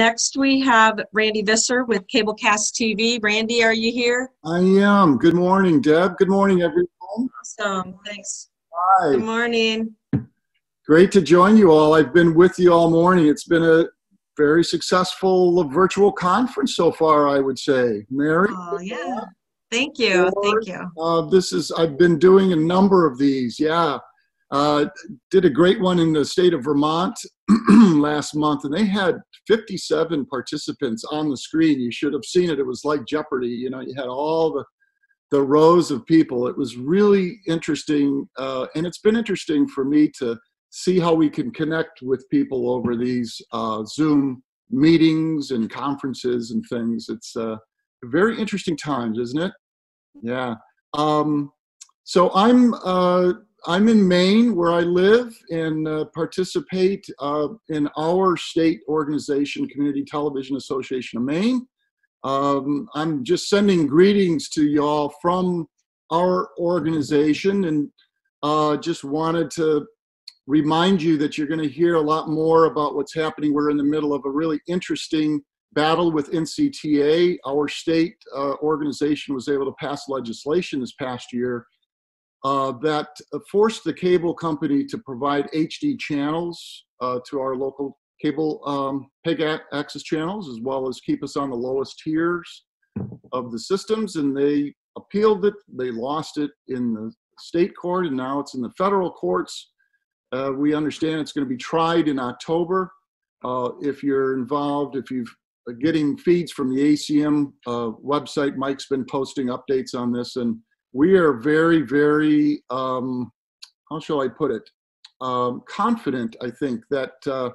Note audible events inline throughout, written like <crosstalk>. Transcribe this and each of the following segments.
Next, we have Randy Visser with Cablecast TV. Randy, are you here? I am. Good morning, Deb. Good morning, everyone. Awesome. Thanks. Hi. Good morning. Great to join you all. I've been with you all morning. It's been a very successful virtual conference so far, I would say. Mary? Oh, yeah. Thank you. Thank you. Uh, this is, I've been doing a number of these. Yeah. Uh, did a great one in the state of Vermont <clears throat> last month, and they had 57 participants on the screen. You should have seen it. It was like Jeopardy. You know, you had all the the rows of people. It was really interesting, uh, and it's been interesting for me to see how we can connect with people over these uh, Zoom meetings and conferences and things. It's uh, very interesting times, isn't it? Yeah. Um, so I'm uh, I'm in Maine, where I live, and uh, participate uh, in our state organization, Community Television Association of Maine. Um, I'm just sending greetings to y'all from our organization, and uh, just wanted to remind you that you're going to hear a lot more about what's happening. We're in the middle of a really interesting battle with NCTA. Our state uh, organization was able to pass legislation this past year uh, that forced the cable company to provide HD channels uh, to our local cable um, PEG access channels, as well as keep us on the lowest tiers of the systems. And they appealed it. They lost it in the state court, and now it's in the federal courts. Uh, we understand it's going to be tried in October. Uh, if you're involved, if you've uh, getting feeds from the ACM uh, website, Mike's been posting updates on this, and we are very, very, um, how shall I put it, um, confident, I think, that uh,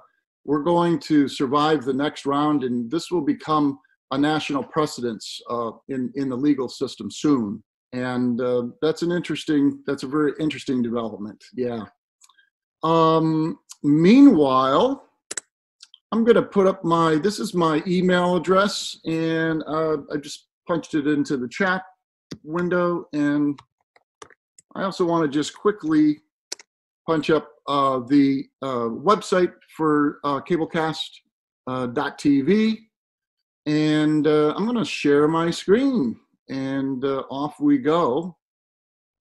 we're going to survive the next round and this will become a national precedence uh, in, in the legal system soon. And uh, that's an interesting, that's a very interesting development, yeah. Um, meanwhile, I'm going to put up my, this is my email address, and uh, I just punched it into the chat window. And I also want to just quickly punch up uh, the uh, website for uh, cablecast.tv. Uh, and uh, I'm going to share my screen. And uh, off we go.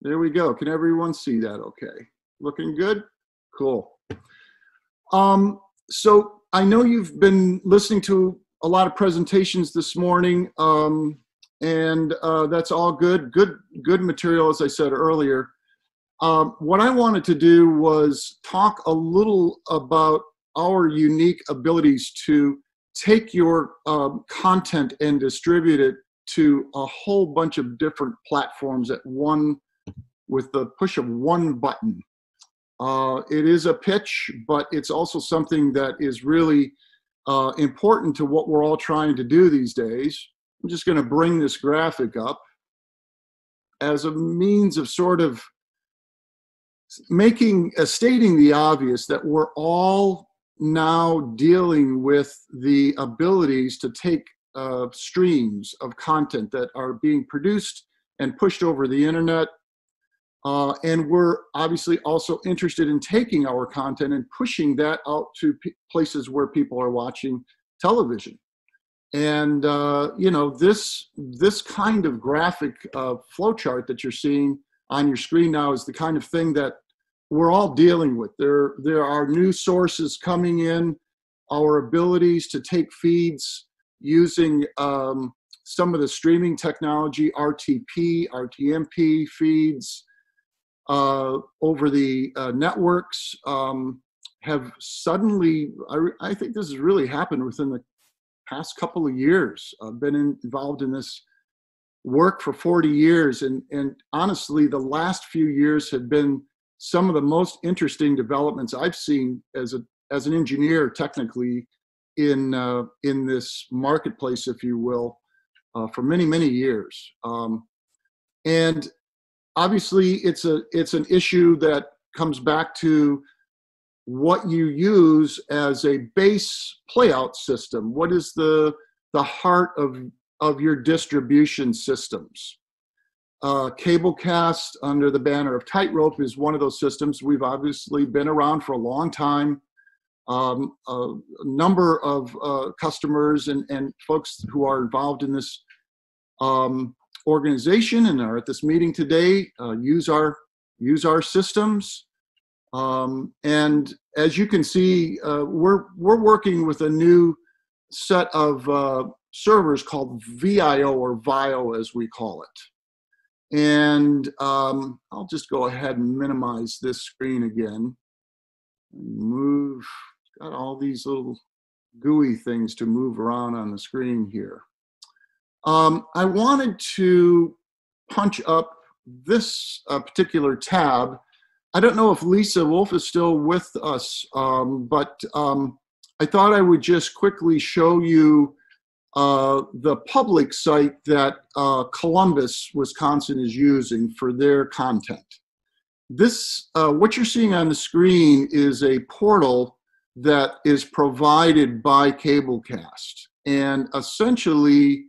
There we go. Can everyone see that okay? Looking good? Cool. Um, so I know you've been listening to a lot of presentations this morning. Um, and uh, that's all good. Good, good material, as I said earlier. Um, what I wanted to do was talk a little about our unique abilities to take your um, content and distribute it to a whole bunch of different platforms at one with the push of one button. Uh, it is a pitch, but it's also something that is really uh, important to what we're all trying to do these days. I'm just going to bring this graphic up as a means of sort of making, uh, stating the obvious that we're all now dealing with the abilities to take uh, streams of content that are being produced and pushed over the internet. Uh, and we're obviously also interested in taking our content and pushing that out to places where people are watching television and uh, you know this this kind of graphic uh, flowchart that you're seeing on your screen now is the kind of thing that we're all dealing with. There there are new sources coming in. Our abilities to take feeds using um, some of the streaming technology, RTP, RTMP feeds uh, over the uh, networks um, have suddenly. I, I think this has really happened within the past couple of years. I've been in, involved in this work for 40 years, and, and honestly, the last few years have been some of the most interesting developments I've seen as a as an engineer, technically, in uh, in this marketplace, if you will, uh, for many many years. Um, and obviously, it's a it's an issue that comes back to what you use as a base playout system. What is the the heart of of your distribution systems? Uh, Cablecast under the banner of Tightrope is one of those systems. We've obviously been around for a long time. um, a number of uh, customers and, and folks who are involved in this um, organization and are at this meeting today uh, use our use our systems. Um, and as you can see, uh, we're we're working with a new set of uh, servers called VIO or VIO as we call it. And um, I'll just go ahead and minimize this screen again. Move, got all these little GUI things to move around on the screen here. Um, I wanted to punch up this uh, particular tab. I don't know if Lisa Wolf is still with us, um, but um, I thought I would just quickly show you uh, the public site that uh, Columbus, Wisconsin is using for their content. This, uh, what you're seeing on the screen is a portal that is provided by Cablecast. And essentially,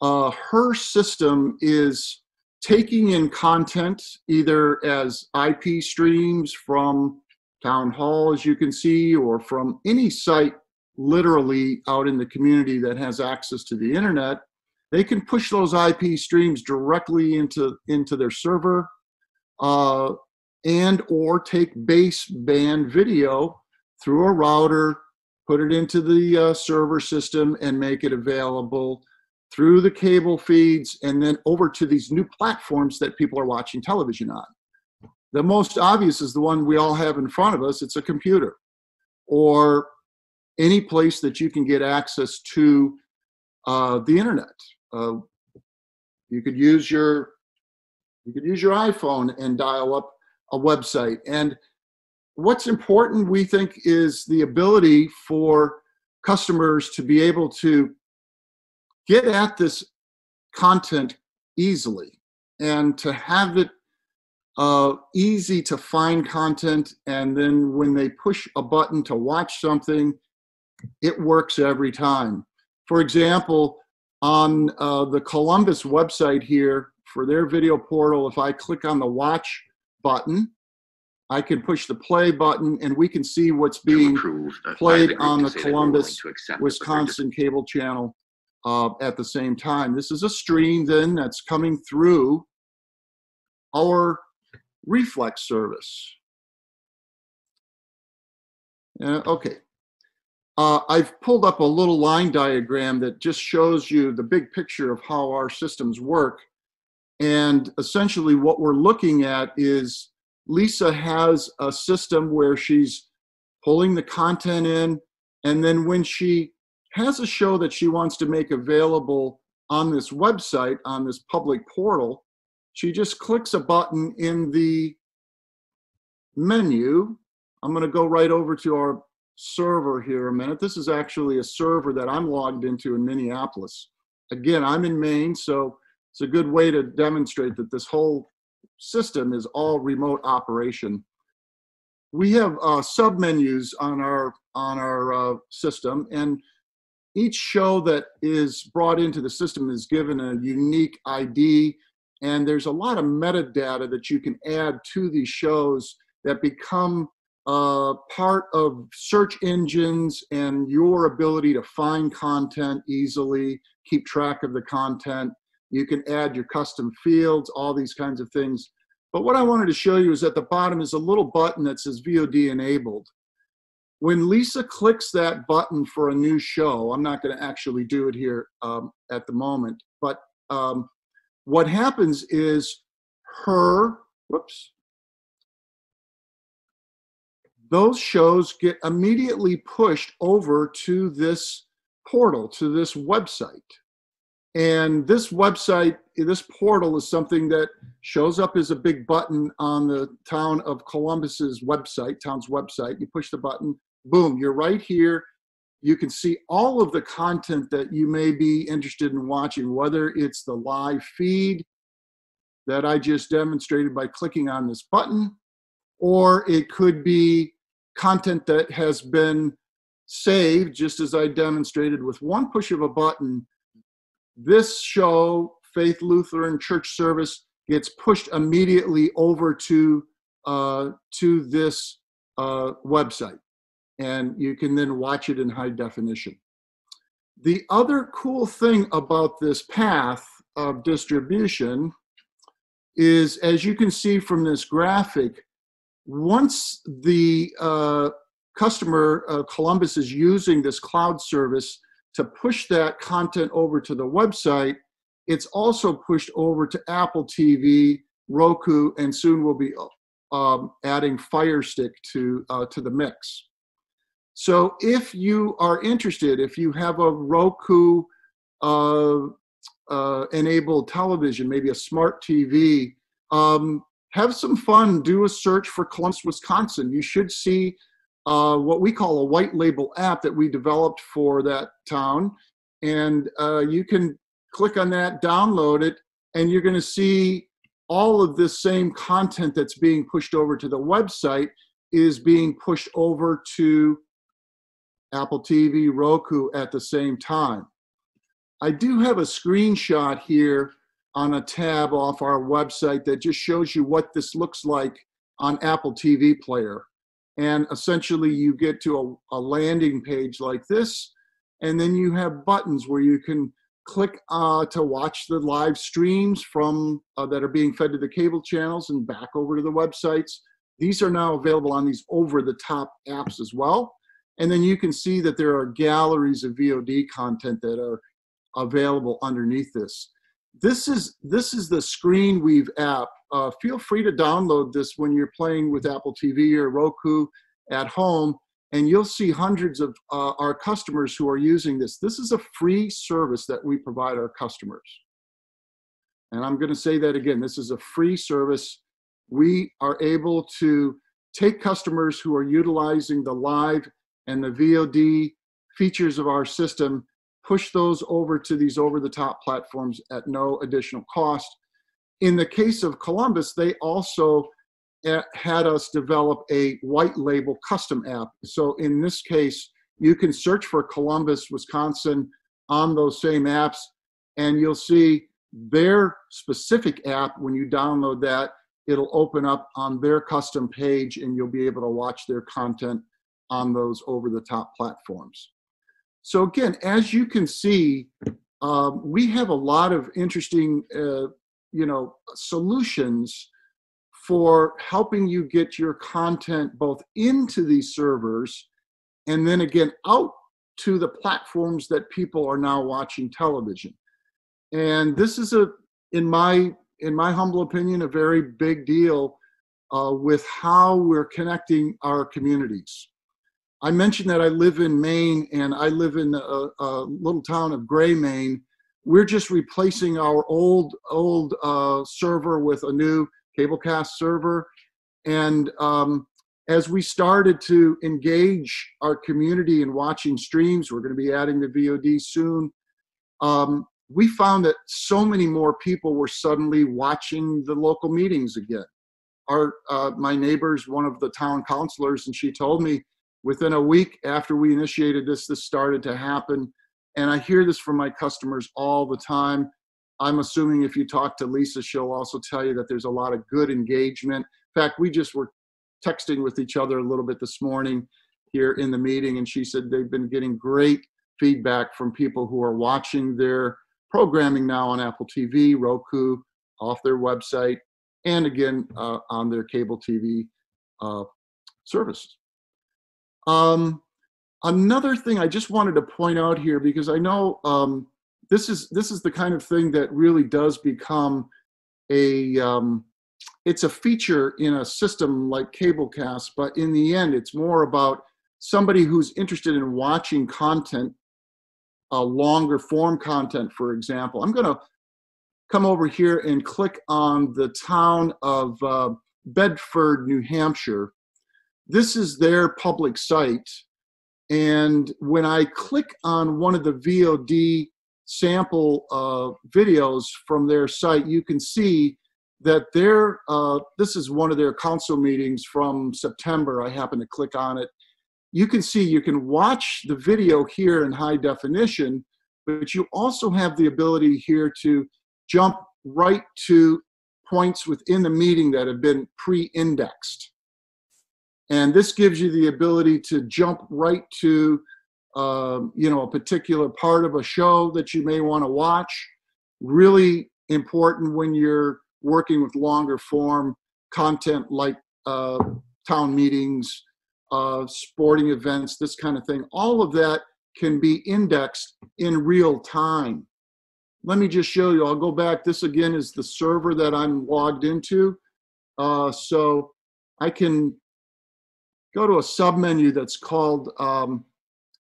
uh, her system is taking in content either as IP streams from town hall, as you can see, or from any site literally out in the community that has access to the internet. They can push those IP streams directly into, into their server uh, and or take baseband video through a router, put it into the uh, server system and make it available through the cable feeds and then over to these new platforms that people are watching television on. The most obvious is the one we all have in front of us. It's a computer or any place that you can get access to uh, the internet. Uh, you could use your you could use your iPhone and dial up a website. And what's important, we think, is the ability for customers to be able to get at this content easily and to have it uh, easy to find content. And then when they push a button to watch something, it works every time. For example, on uh, the Columbus website here for their video portal, if I click on the watch button, I can push the play button and we can see what's being played on the Columbus, Wisconsin cable channel uh, at the same time. This is a stream then that's coming through our Reflect service. Uh, okay. Uh, I've pulled up a little line diagram that just shows you the big picture of how our systems work. And essentially what we're looking at is Lisa has a system where she's pulling the content in, and then when she has a show that she wants to make available on this website, on this public portal, she just clicks a button in the menu. I'm going to go right over to our server here a minute. This is actually a server that I'm logged into in Minneapolis. Again, I'm in Maine, so it's a good way to demonstrate that this whole system is all remote operation. We have uh, submenus on our on our uh, system, and each show that is brought into the system is given a unique ID, and there's a lot of metadata that you can add to these shows that become uh, part of search engines and your ability to find content easily, keep track of the content. You can add your custom fields, all these kinds of things. But what I wanted to show you is at the bottom is a little button that says VOD enabled when Lisa clicks that button for a new show, I'm not going to actually do it here um, at the moment, but um, what happens is her, whoops, those shows get immediately pushed over to this portal, to this website. And this website, this portal is something that shows up as a big button on the town of Columbus's website, town's website. You push the button, boom, you're right here. You can see all of the content that you may be interested in watching, whether it's the live feed that I just demonstrated by clicking on this button, or it could be content that has been saved, just as I demonstrated with one push of a button. This show, Faith Lutheran Church Service, gets pushed immediately over to uh, to this uh, website and you can then watch it in high definition. The other cool thing about this path of distribution is, as you can see from this graphic, once the uh, customer, uh, Columbus, is using this cloud service to push that content over to the website, it's also pushed over to Apple TV, Roku, and soon we'll be um, adding Fire Stick to, uh, to the mix. So if you are interested, if you have a Roku uh, uh, enabled television, maybe a smart TV, um, have some fun. Do a search for Columbus, Wisconsin. You should see uh, what we call a white label app that we developed for that town. And uh, you can click on that, download it, and you're going to see all of this same content that's being pushed over to the website is being pushed over to Apple TV, Roku at the same time. I do have a screenshot here on a tab off our website that just shows you what this looks like on Apple TV Player. And essentially, you get to a, a landing page like this, and then you have buttons where you can click uh, to watch the live streams from uh, that are being fed to the cable channels and back over to the websites. These are now available on these over-the-top apps as well. And then you can see that there are galleries of VOD content that are available underneath this. This is this is the ScreenWeave app. Uh, feel free to download this when you're playing with Apple TV or Roku at home, and you'll see hundreds of uh, our customers who are using this. This is a free service that we provide our customers. And I'm going to say that again. This is a free service. We are able to take customers who are utilizing the live and the VOD features of our system, push those over to these over the top platforms at no additional cost. In the case of Columbus, they also eh, had us develop a white label custom app. So in this case, you can search for Columbus, Wisconsin on those same apps, and you'll see their specific app. When you download that, it'll open up on their custom page, and you'll be able to watch their content on those over the top platforms. So again, as you can see, um, we have a lot of interesting, uh, you know, solutions for helping you get your content both into these servers and then again out to the platforms that people are now watching television. And this is a, in my in my humble opinion, a very big deal uh, with how we're connecting our communities. I mentioned that I live in Maine and I live in a, a little town of Gray, Maine. We're just replacing our old old uh, server with a new Cablecast server, and um, as we started to engage our community in watching streams, we're going to be adding the VOD soon. Um, we found that so many more people were suddenly watching the local meetings again. Our uh, my neighbor's one of the town councilors, and she told me Within a week after we initiated this, this started to happen. And I hear this from my customers all the time. I'm assuming if you talk to Lisa, she'll also tell you that there's a lot of good engagement. In fact, we just were texting with each other a little bit this morning here in the meeting, and she said they've been getting great feedback from people who are watching their programming now on Apple TV, Roku, off their website, and again uh, on their cable TV uh, services. Um, another thing I just wanted to point out here because I know um, this is this is the kind of thing that really does become a um, it's a feature in a system like Cablecast, but in the end, it's more about somebody who's interested in watching content, uh, longer form content, for example. I'm going to come over here and click on the town of uh, Bedford, New Hampshire, this is their public site. And when I click on one of the VOD sample uh, videos from their site, you can see that their uh, this is one of their council meetings from September. I happen to click on it. You can see you can watch the video here in high definition, but you also have the ability here to jump right to points within the meeting that have been pre-indexed. And this gives you the ability to jump right to, um, you know, a particular part of a show that you may want to watch. Really important when you're working with longer form content like uh, town meetings, uh, sporting events, this kind of thing. All of that can be indexed in real time. Let me just show you. I'll go back. This again is the server that I'm logged into. Uh, so I can go to a submenu that's called um,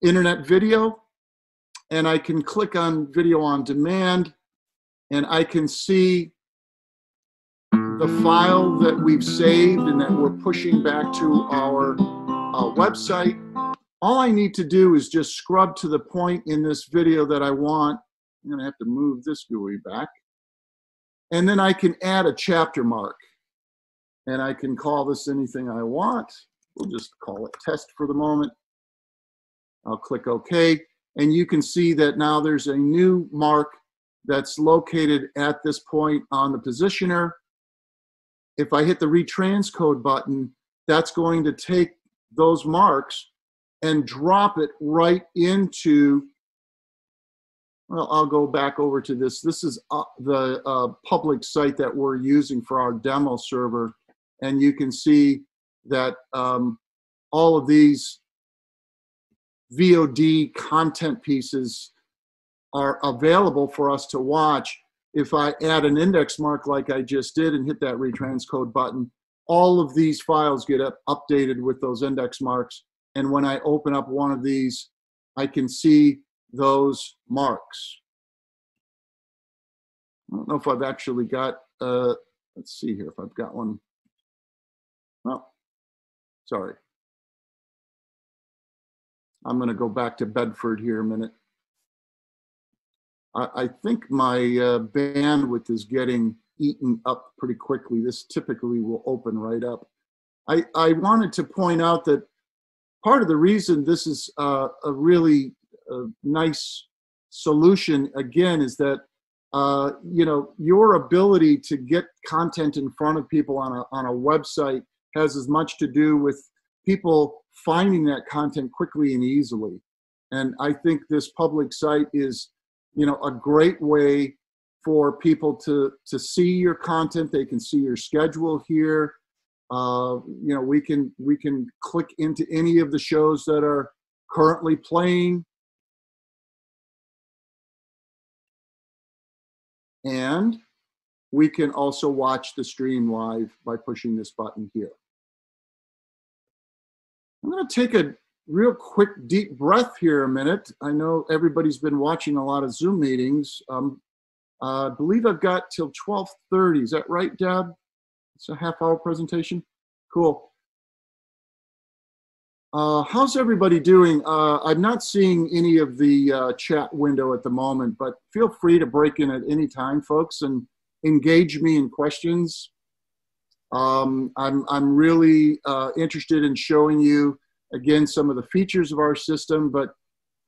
Internet Video, and I can click on Video on Demand, and I can see the file that we've saved and that we're pushing back to our uh, website. All I need to do is just scrub to the point in this video that I want. I'm gonna have to move this GUI back. And then I can add a chapter mark. And I can call this anything I want. We'll just call it test for the moment. I'll click OK. And you can see that now there's a new mark that's located at this point on the positioner. If I hit the retranscode button, that's going to take those marks and drop it right into well i'll go back over to this this is uh, the uh, public site that we're using for our demo server and you can see that um, all of these vod content pieces are available for us to watch if i add an index mark like i just did and hit that retranscode button all of these files get up, updated with those index marks. And when I open up one of these, I can see those marks. I don't know if I've actually got, uh, let's see here if I've got one. Sorry. I'm going to go back to Bedford here a minute. I, I think my uh, bandwidth is getting eaten up pretty quickly. This typically will open right up. I, I wanted to point out that part of the reason this is uh, a really uh, nice solution, again, is that uh, you know your ability to get content in front of people on a, on a website has as much to do with people finding that content quickly and easily. And I think this public site is, you know, a great way for people to to see your content. They can see your schedule here. Uh, you know, we can we can click into any of the shows that are currently playing. And we can also watch the stream live by pushing this button here. I'm going to take a real quick deep breath here a minute. I know everybody's been watching a lot of Zoom meetings. Um, uh, I believe I've got till 12:30. Is that right, Deb? It's a half-hour presentation. Cool. Uh, how's everybody doing? Uh, I'm not seeing any of the uh, chat window at the moment, but feel free to break in at any time, folks, and engage me in questions. Um, I'm, I'm really uh, interested in showing you, again, some of the features of our system, but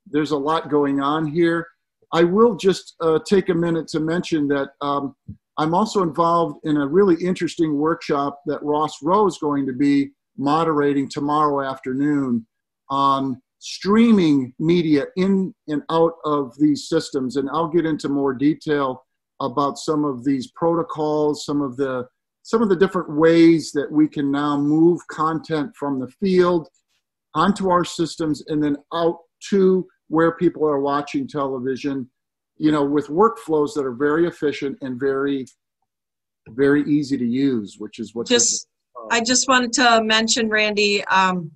there's a lot going on here. I will just uh, take a minute to mention that um, I'm also involved in a really interesting workshop that Ross Rowe is going to be moderating tomorrow afternoon on streaming media in and out of these systems. And I'll get into more detail about some of these protocols, some of the some of the different ways that we can now move content from the field onto our systems and then out to where people are watching television, you know, with workflows that are very efficient and very, very easy to use, which is what just. I just wanted to mention, Randy. Um,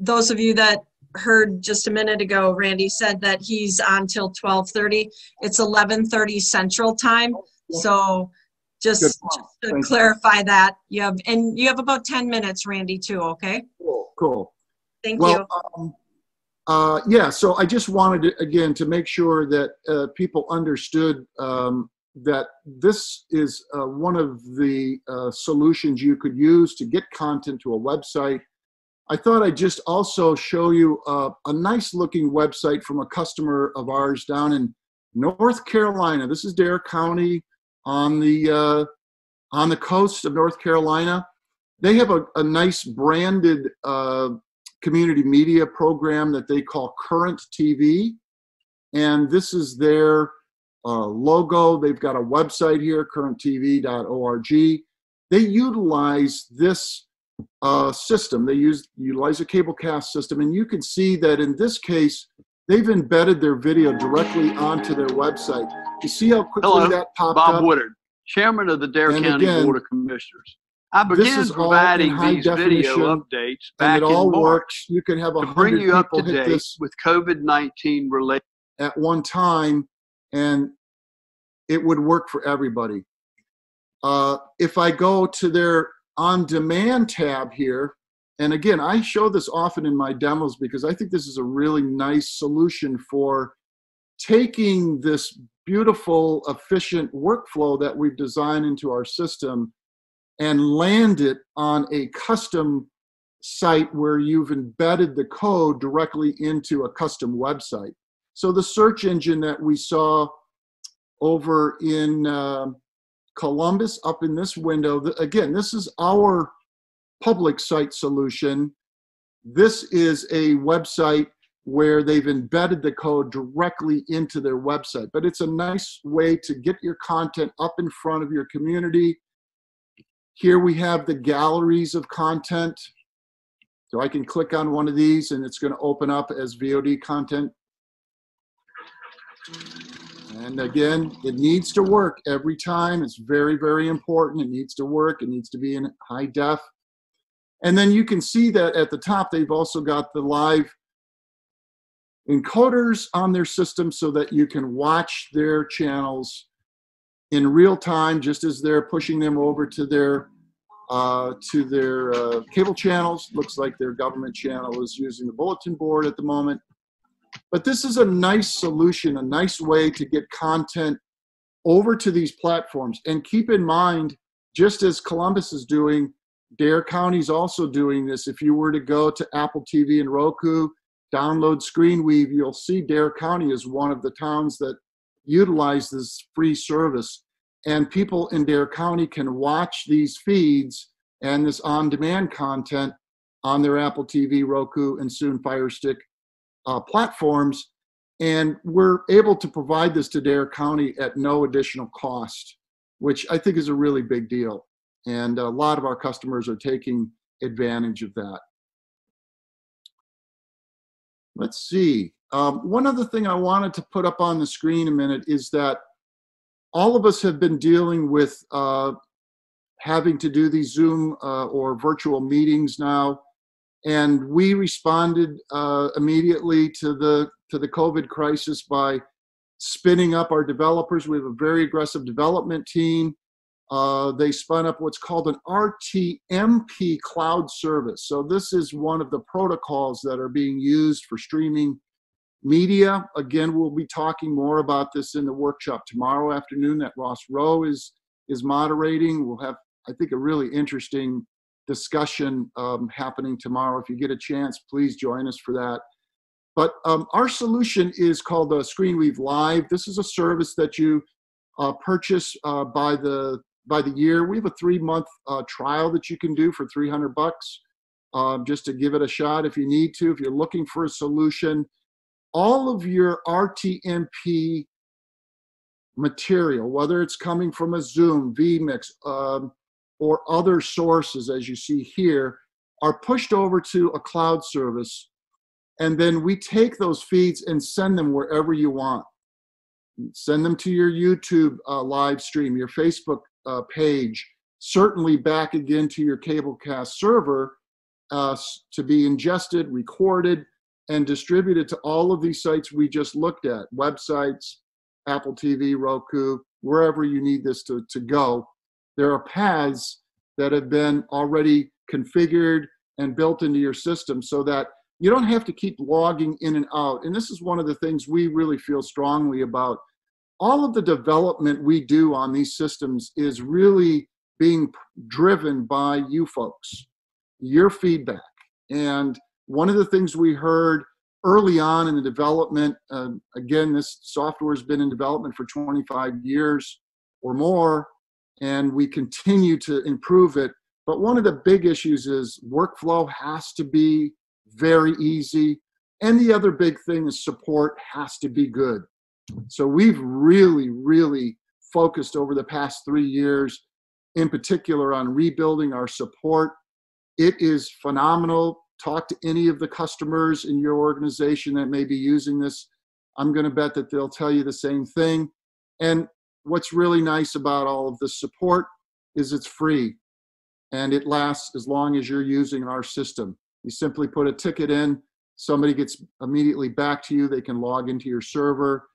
those of you that heard just a minute ago, Randy said that he's on till twelve thirty. It's eleven thirty Central Time. So just, just to Thank clarify you. that, you have and you have about ten minutes, Randy, too. Okay. Cool. Cool. Thank well, you. Um, uh, yeah, so I just wanted to, again to make sure that uh, people understood um, that this is uh, one of the uh, solutions you could use to get content to a website. I thought I'd just also show you uh, a nice looking website from a customer of ours down in North Carolina. This is Dare County on the uh, on the coast of North Carolina. they have a, a nice branded uh, community media program that they call Current TV. And this is their uh, logo. They've got a website here, currenttv.org. They utilize this uh, system. They use utilize a Cablecast system, and you can see that in this case, they've embedded their video directly onto their website. You see how quickly Hello, that popped Bob up? Bob Woodard, Chairman of the Dare And County again, Board of Commissioners. I began is all in providing these video updates and back it all in March works. You could have a to bring you up to date with COVID-19 related. at one time, and it would work for everybody. Uh, if I go to their on-demand tab here, and again, I show this often in my demos because I think this is a really nice solution for taking this beautiful, efficient workflow that we've designed into our system and land it on a custom site where you've embedded the code directly into a custom website. So the search engine that we saw over in uh, Columbus up in this window, again, this is our public site solution. This is a website where they've embedded the code directly into their website. But it's a nice way to get your content up in front of your community. Here we have the galleries of content. So I can click on one of these and it's going to open up as VOD content. And again, it needs to work every time. It's very, very important. It needs to work. It needs to be in high def. And then you can see that at the top, they've also got the live encoders on their system so that you can watch their channels in real time, just as they're pushing them over to their uh, to their uh, cable channels. Looks like their government channel is using the bulletin board at the moment. But this is a nice solution, a nice way to get content over to these platforms. And keep in mind, just as Columbus is doing, Dare County's also doing this. If you were to go to Apple TV and Roku, download ScreenWeave, you'll see Dare County is one of the towns that utilize this free service. And people in Dare County can watch these feeds and this on demand content on their Apple TV, Roku, and soon Fire Stick uh, platforms. And we're able to provide this to Dare County at no additional cost, which I think is a really big deal. And a lot of our customers are taking advantage of that. Let's see. Um, one other thing I wanted to put up on the screen a minute is that all of us have been dealing with uh, having to do these Zoom uh, or virtual meetings now, and we responded uh, immediately to the to the COVID crisis by spinning up our developers. We have a very aggressive development team. Uh, they spun up what's called an RTMP cloud service. So this is one of the protocols that are being used for streaming media. Again, we'll be talking more about this in the workshop tomorrow afternoon that Ross Rowe is is moderating. We'll have, I think, a really interesting discussion um, happening tomorrow. If you get a chance, please join us for that. But um, our solution is called the ScreenWeave Live. This is a service that you uh, purchase uh, by the by the year. We have a three month uh, trial that you can do for 300 bucks, um, just to give it a shot if you need to. If you're looking for a solution, all of your RTMP material, whether it's coming from a Zoom, vMix, um, or other sources, as you see here, are pushed over to a cloud service. And then we take those feeds and send them wherever you want. Send them to your YouTube uh, live stream, your Facebook uh, page, certainly back again to your Cablecast server uh, to be ingested, recorded, and distributed to all of these sites we just looked at websites, Apple TV, Roku, wherever you need this to, to go. There are paths that have been already configured and built into your system so that you don't have to keep logging in and out. And this is one of the things we really feel strongly about. All of the development we do on these systems is really being driven by you folks, your feedback. And one of the things we heard early on in the development, uh, again, this software has been in development for 25 years or more, and we continue to improve it. But one of the big issues is workflow has to be very easy. And the other big thing is support has to be good. So we've really, really focused over the past three years, in particular, on rebuilding our support. It is phenomenal. Talk to any of the customers in your organization that may be using this. I'm going to bet that they'll tell you the same thing. And what's really nice about all of the support is it's free and it lasts as long as you're using our system. You simply put a ticket in, somebody gets immediately back to you, they can log into your server,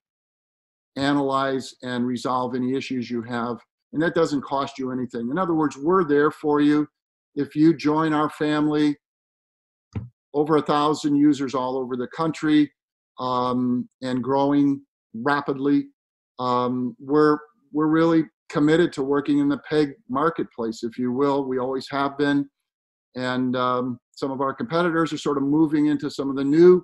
analyze and resolve any issues you have, and that doesn't cost you anything. In other words, we're there for you. If you join our family, over a thousand users all over the country um, and growing rapidly, um, we're we're really committed to working in the peg marketplace, if you will. We always have been. And um, some of our competitors are sort of moving into some of the new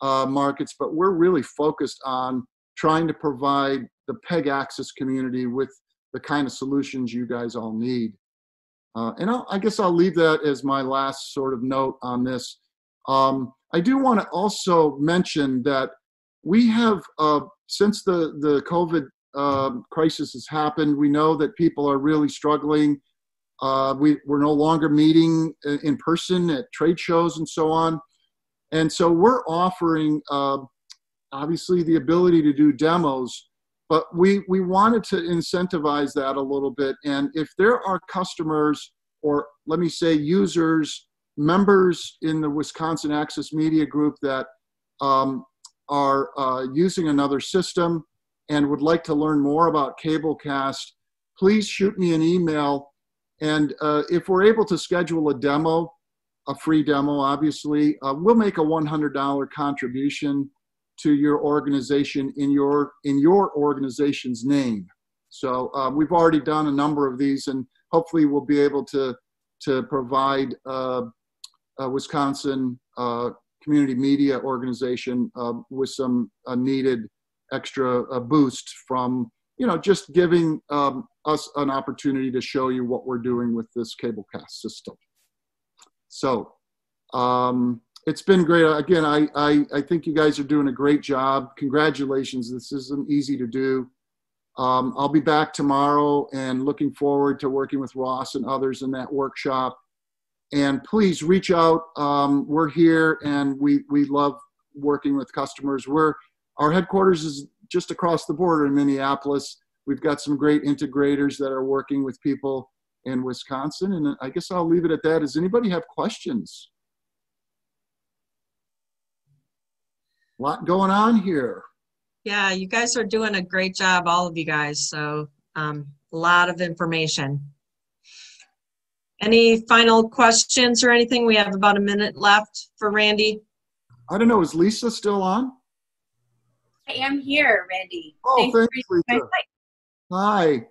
uh, markets, but we're really focused on trying to provide the peg access community with the kind of solutions you guys all need. Uh, and I'll, i guess I'll leave that as my last sort of note on this. Um, I do want to also mention that we have, uh, since the, the COVID um, crisis has happened. We know that people are really struggling. Uh, we, we're no longer meeting in person at trade shows and so on. And so we're offering, uh, obviously, the ability to do demos, but we, we wanted to incentivize that a little bit. And if there are customers, or let me say users, members in the Wisconsin Access Media Group that um, are uh, using another system, and would like to learn more about Cablecast, please shoot me an email. And uh, if we're able to schedule a demo, a free demo, obviously, uh, we'll make a $100 contribution to your organization in your in your organization's name. So uh, we've already done a number of these, and hopefully we'll be able to to provide uh, Wisconsin uh, community media organization uh, with some needed extra uh, boost from you know just giving um, us an opportunity to show you what we're doing with this cablecast system so um, it's been great again I, I i think you guys are doing a great job congratulations this isn't easy to do um, i'll be back tomorrow and looking forward to working with ross and others in that workshop and please reach out um, we're here and we we love working with customers we're our headquarters is just across the border in Minneapolis. We've got some great integrators that are working with people in Wisconsin. And I guess I'll leave it at that. Does anybody have questions? Lot going on here. Yeah, you guys are doing a great job, all of you guys. So um, a lot of information. Any final questions or anything? We have about a minute left for Randy. I don't know. Is Lisa still on? I am here, Randy. Oh, thanks, thanks Lisa. Hi.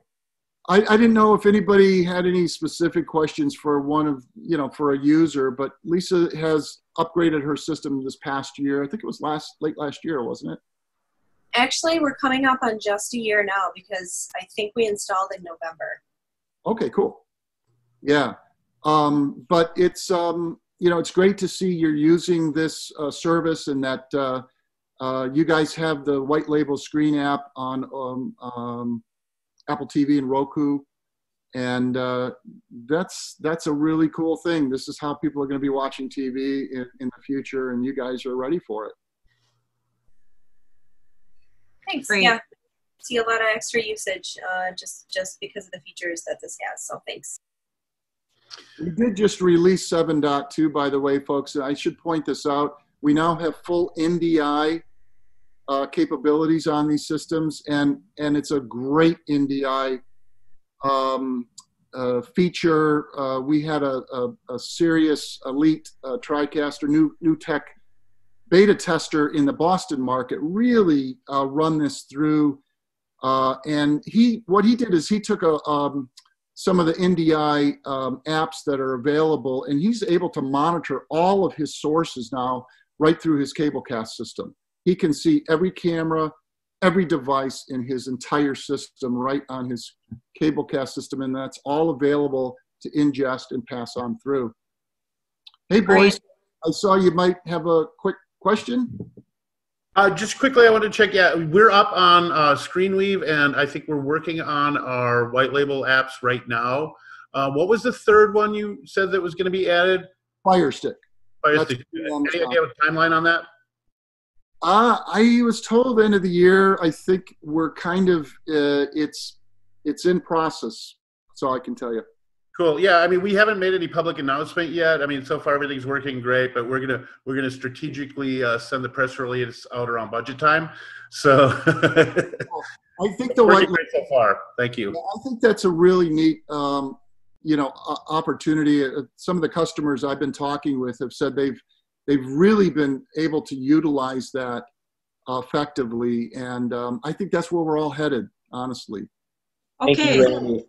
I, I didn't know if anybody had any specific questions for one of, you know, for a user, but Lisa has upgraded her system this past year. I think it was last late last year, wasn't it? Actually, we're coming up on just a year now because I think we installed in November. Okay, cool. Yeah. Um, but it's, um, you know, it's great to see you're using this uh, service and that uh, uh, you guys have the white label screen app on um, um, Apple TV and Roku, and uh, that's that's a really cool thing. This is how people are going to be watching TV in, in the future, and you guys are ready for it. Thanks. Great. Yeah, see a lot of extra usage uh, just just because of the features that this has. So thanks. We did just release 7.2, by the way, folks. I should point this out. We now have full NDI uh, capabilities on these systems, and and it's a great NDI um, uh, feature. Uh, we had a, a, a serious elite uh, TriCaster new NewTek beta tester in the Boston market really uh, run this through, uh, and he what he did is he took a um, some of the NDI um, apps that are available, and he's able to monitor all of his sources now right through his cablecast system. He can see every camera, every device in his entire system right on his cablecast system, and that's all available to ingest and pass on through. Hey, Great. boys, I saw you might have a quick question. Uh, just quickly, I want to check. Yeah, we're up on uh, ScreenWeave, and I think we're working on our white label apps right now. Uh, what was the third one you said that was going to be added? Fire stick. Fire That's Stick. the one Any stop. idea what timeline on that? Uh, I was told end of the year. I think we're kind of uh, it's it's in process. That's all I can tell you. Cool. Yeah, I mean, we haven't made any public announcement yet. I mean, so far everything's working great, but we're gonna we're gonna strategically uh, send the press release out around budget time. So <laughs> I think the white great so far. Thank you. I think that's a really neat, um, you know, opportunity. Uh, Some of the customers I've been talking with have said they've they've really been able to utilize that uh, effectively, and um, I think that's where we're all headed, honestly. Thank Okay, you, Randy.